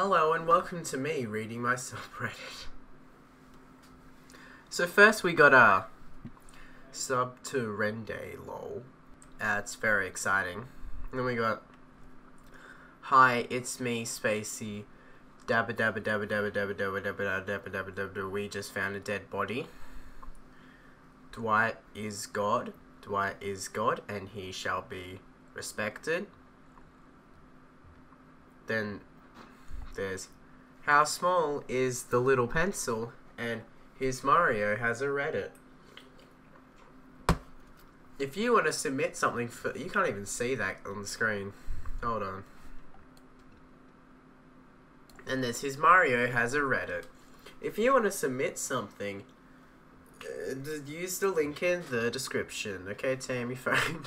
Hello and welcome to me reading my subreddit. So first we got a sub to Rende lol. Uh, very exciting. Then we got Hi, it's me, Spacey. Dabba dabba dabba dabba dabba dabba dabba dabba dabba dabba dabba we just found a dead body. Dwight is God. Dwight is God and he shall be respected. Then there's how small is the little pencil and Hismario has a Reddit. If you want to submit something for you can't even see that on the screen. Hold on. And there's Hismario has a Reddit. If you want to submit something, uh, use the link in the description. Okay, Tammy phone.